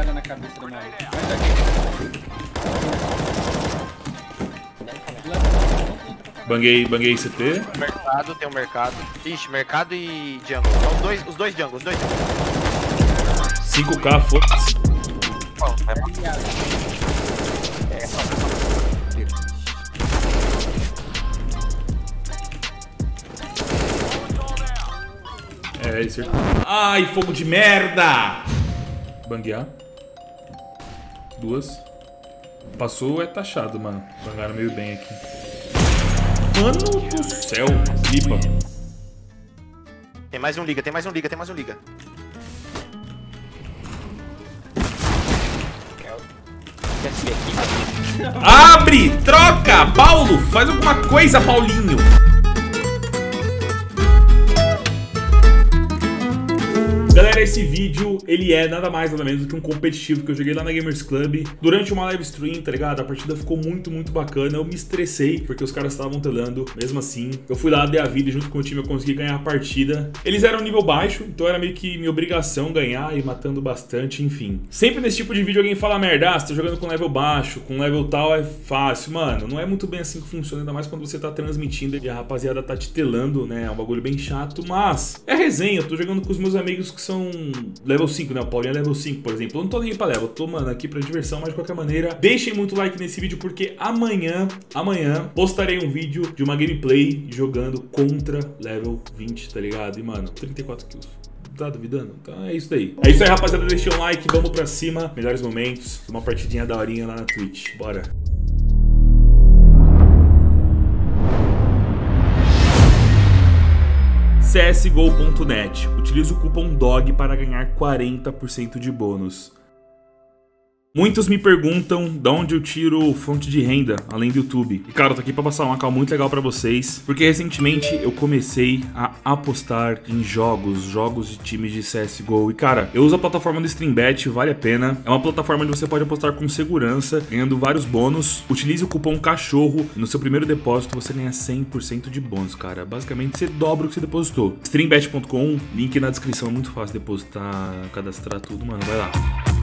bangueada na cabeça do maluco. Vai daqui. Banguei, banguei CT. Mercado, tem um mercado. Ixi, mercado e jungle. São os dois, os dois jungle, os dois jungle. 5k, foda-se. Pra- É, É, isso. Ai, fogo de merda! Banguear. Duas. Passou, é taxado, mano. Bangaram meio bem aqui. Mano do céu. Lipa. Tem mais um liga, tem mais um liga, tem mais um liga. Abre! Troca! Paulo, faz alguma coisa, Paulinho! Galera, esse vídeo, ele é nada mais, nada menos do que um competitivo que eu joguei lá na Gamers Club durante uma live stream, tá ligado? A partida ficou muito, muito bacana. Eu me estressei porque os caras estavam telando, mesmo assim. Eu fui lá, dei a vida e junto com o time eu consegui ganhar a partida. Eles eram nível baixo, então era meio que minha obrigação ganhar e matando bastante, enfim. Sempre nesse tipo de vídeo alguém fala merda, ah, você tá jogando com level baixo, com level tal é fácil. Mano, não é muito bem assim que funciona, ainda mais quando você tá transmitindo e a rapaziada tá te telando, né? É um bagulho bem chato, mas é resenha. Eu tô jogando com os meus amigos que são level 5, né? O Paulinho é level 5, por exemplo. Eu não tô nem pra level, tô, mano, aqui pra diversão, mas de qualquer maneira, deixem muito like nesse vídeo porque amanhã, amanhã, postarei um vídeo de uma gameplay jogando contra level 20, tá ligado? E, mano, 34 kills. Tá duvidando? Então é isso daí. É isso aí, rapaziada. Deixa um like, vamos pra cima. Melhores momentos. Uma partidinha da horinha lá na Twitch. Bora. csgo.net. Utilize o cupom DOG para ganhar 40% de bônus. Muitos me perguntam de onde eu tiro fonte de renda, além do YouTube. E cara, eu tô aqui pra passar uma cal muito legal pra vocês, porque recentemente eu comecei a apostar em jogos, jogos de times de CSGO. E cara, eu uso a plataforma do StreamBet, vale a pena. É uma plataforma onde você pode apostar com segurança, ganhando vários bônus. Utilize o cupom CACHORRO e no seu primeiro depósito você ganha 100% de bônus, cara. Basicamente você dobra o que você depositou. StreamBet.com, link na descrição, é muito fácil depositar, cadastrar tudo, mano, vai lá.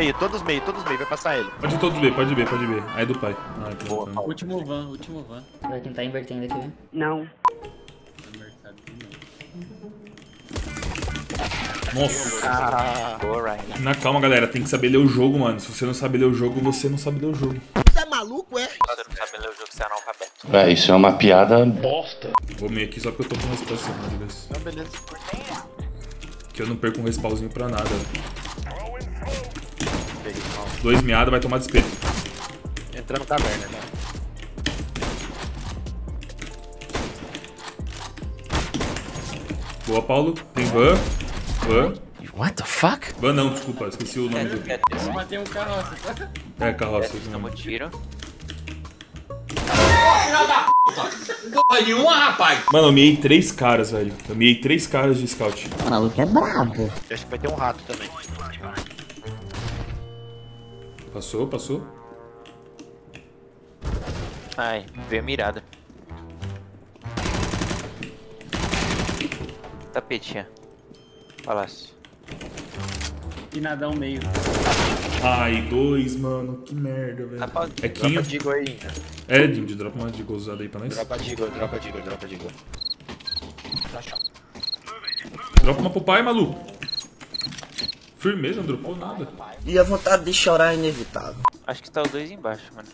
Meio, todos meio, todos meio, vai passar ele. Pode todos ver, pode ver, pode ver. Aí é do pai. Ah, que Boa, bacana. Último van, último van. Vai tentar invertendo aqui, viu? Não. Nossa. Ah. Na calma, galera. Tem que saber ler o jogo, mano. Se você não sabe ler o jogo, você não sabe ler o jogo. Você não sabe ler o jogo, você é analfabeto. É, isso é uma piada bosta. Vou meio aqui só porque eu tô com respawn, né, beleza? não, beleza. Que eu não perco um respawnzinho pra nada. Dois meados, vai tomar despeito. Entrando caverna, né? Boa, Paulo. Tem van. Van. What the fuck? Van não, desculpa. Esqueci o nome do... Eu matei um carroça, tá? É, carroça. esse Tomou nome. tiro. Mano, eu miei três caras, velho. Eu miei três caras de scout. O maluco é brabo. Acho que vai ter um rato também. Passou, passou. Ai, veio mirada. Tapetinha. Palácio. E nadar um meio. Ai, dois, mano. Que merda, velho. É Quinho. Dropa Digo aí. É, Dindy, dropa uma Digo usada aí pra nós. Dropa Digo, dropa Digo, dropa Digo. Dropa uma pro pai, maluco. Firmeza, não dropou nada. E a vontade de chorar é inevitável. Acho que tá os dois embaixo, mano.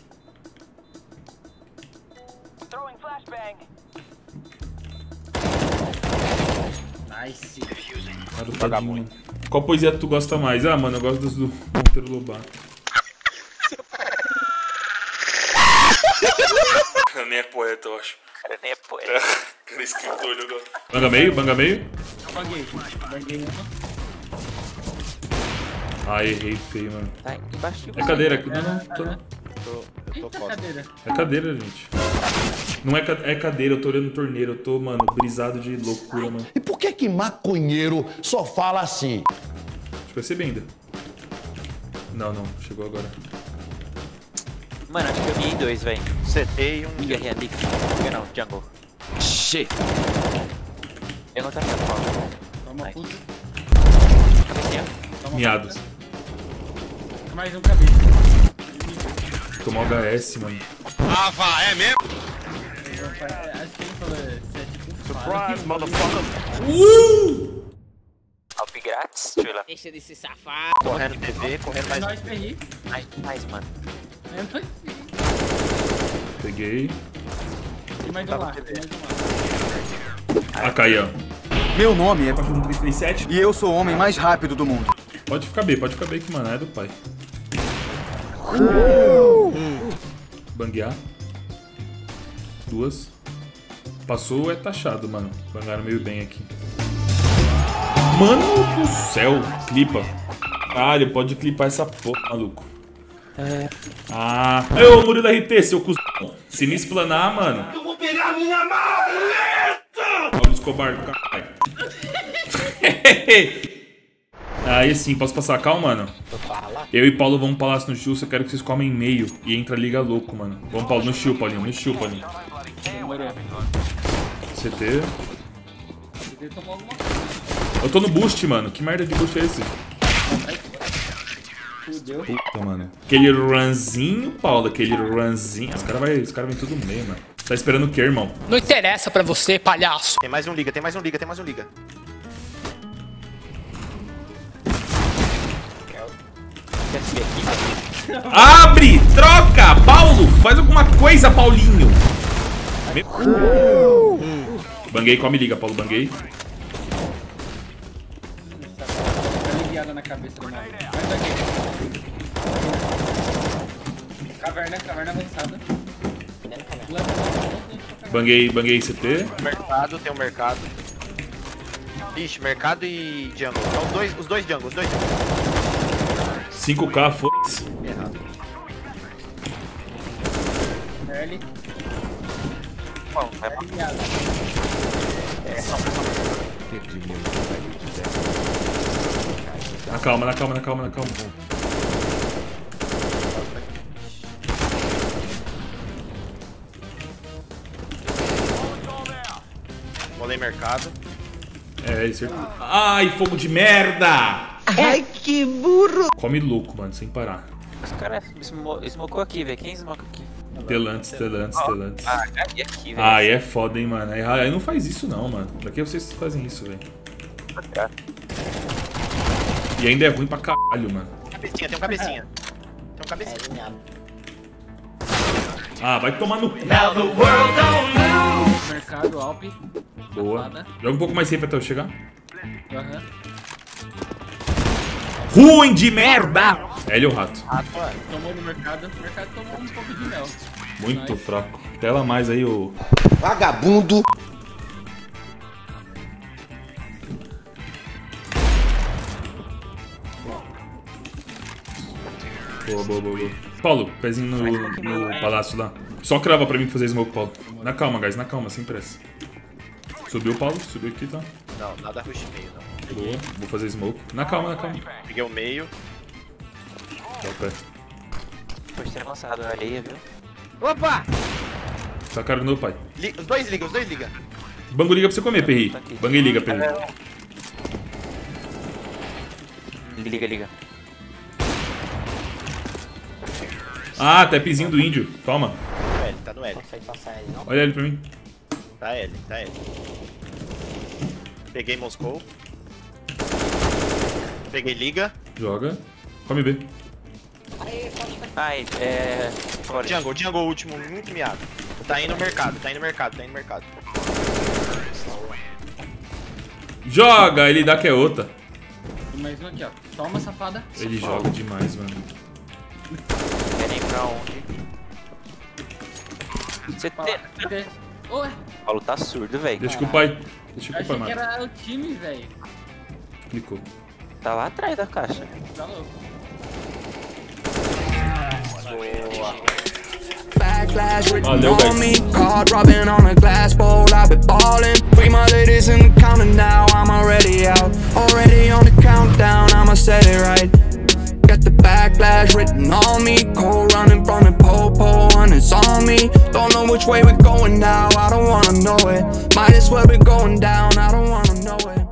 Nice. Do Tadinho. Qual poesia tu gosta mais? Ah, mano, eu gosto dos do Monteiro Lobato. Nem é poeta, eu acho. Cara, nem é poeta. Cara, escritor, gosto. Banga meio, banga meio. Eu banguei. Banguei uma. Ah, errei feio, mano. Tá embaixo de É cadeira aqui. Não, não, tô... Tô, eu tô foda. cadeira. É cadeira, gente. Não é, ca- é cadeira, eu tô olhando torneiro, eu tô, mano, brisado de loucura, mano. E por que que maconheiro só fala assim? vai ser bem ainda. Não, não, chegou agora. Mano, acho que eu vi dois, velho. CT e um liga. Liga não, jungle. Shit. Jungle tá ficando mal. Toma puta. Miados. Mais um cabeça. Tomou HS, mano. É, Acho que ele falou, você é tipo um Surprise, motherfucker. Alp grátis. Eu lá. Deixa de ser safado. Correndo TV, correndo mais. nóis, Perri. Mais, mais, mano. É nóis. Peguei. Tem mais um lá, tem mais um lá. Meu nome é 337. e eu sou o homem mais rápido do mundo. Pode ficar B, pode ficar B que, mano, é do pai. Banguear. Duas. Passou, é taxado, mano. Bangaram meio bem aqui. Mano do céu. Clipa. Caralho, pode clipar essa porra, maluco. É. Ah. Ô, Murilo RT, seu cuzão. Se me explanar, mano. Eu vou pegar minha maleta! Pablo Escobar do caralho. Aí sim, posso passar a cal, mano? Eu e Paulo vamos pro Palácio no Chiu, eu quero que vocês comem meio e entra liga louco, mano. Vamos, Paulo, no Chiu, Paulinho, no Chiu, Paulinho. CT. Eu tô no boost, mano. Que merda de boost é esse? Fudeu. Puta, mano. Aquele runzinho, Paulo, aquele runzinho. Os caras cara vêm tudo no meio, mano. Tá esperando o quê, irmão? Não interessa pra você, palhaço. Tem mais um liga, tem mais um liga, tem mais um liga. Subir aqui? Abre! Troca! Paulo! Faz alguma coisa, Paulinho! Me... Banguei, come liga, Paulo, banguei. Aliviada na cabeça do maluco. Mas aqui. Caverna, caverna avançada. Banguei, banguei CT. Mercado, tem um mercado. Ixi, mercado e jungle. Então os dois, os dois jungle, os dois jungle. 5k, foda-se. Errado. Early. Bom, vai pra Aliviada. Na calma, na calma, na calma, na calma. Rolei mercado. É, isso. Ai, fogo de merda! Ai, que burro. Come louco, mano, sem parar. Os caras smo smocou aqui, velho. Quem smoca aqui? Telantes, telantes, telantes. Ah, cadê aqui, velho? Ai, é foda, hein, mano. Aí, aí não faz isso não, mano. Pra que vocês fazem isso, velho? E ainda é ruim pra caralho, mano. Cabecinha, tem um cabecinha. Tem um cabecinha. Ah, vai tomar no cu. Mercado, Alp. Boa. Joga um pouco mais safe até eu chegar. Aham. Ruim de merda! L ou rato? Tomou no mercado. O mercado tomou um pouco de mel. Muito fraco. Tela mais aí, ô. Vagabundo. Boa, boa, boa, boa. Paulo, pezinho no, no palácio lá. Só crava pra mim fazer smoke, Paulo. Na calma, guys, na calma, sem pressa. Subiu o Paulo, subiu aqui, tá? Não, nada rush meio, não. Boa, vou fazer smoke. Na calma, na calma. Peguei o meio. Tá o pé. Pode ter lançado a areia, viu? Opa! Tá caro no meu pai. Li- os dois liga, os dois liga. Bango liga pra você comer, Perri. Banguei liga, Perri. Liga, liga. Ah, tapzinho do índio. Toma. No L, tá no L. Olha ele pra mim. Tá L, tá L. Peguei Moscou. Peguei liga. Joga. Come B. Ai, é. Fora. Jungle, jungle último, muito miado. Tá indo no mercado, tá indo no mercado, tá indo no mercado. Joga! Ele dá que é outra. Mais um aqui, ó. Toma, safada. Ele joga demais, mano. Querem ir pra onde? Tem. Ué, O Paulo tá surdo, velho. Deixa com o pai. Deixa com eu o pai, achei que mano. era o time, velho. Clicou. Tá lá atrás da caixa. Tá louco. Valeu, on card rubbing on a glass bowl. I've been ballin'. Free my ladies in the counter now. I'm already out, already on the countdown. I'ma set it eyes written on me. Cold running from the popo and it's on me. Don't know which way we're going now, I don't wanna know it. Might as well be going down, I don't wanna know it.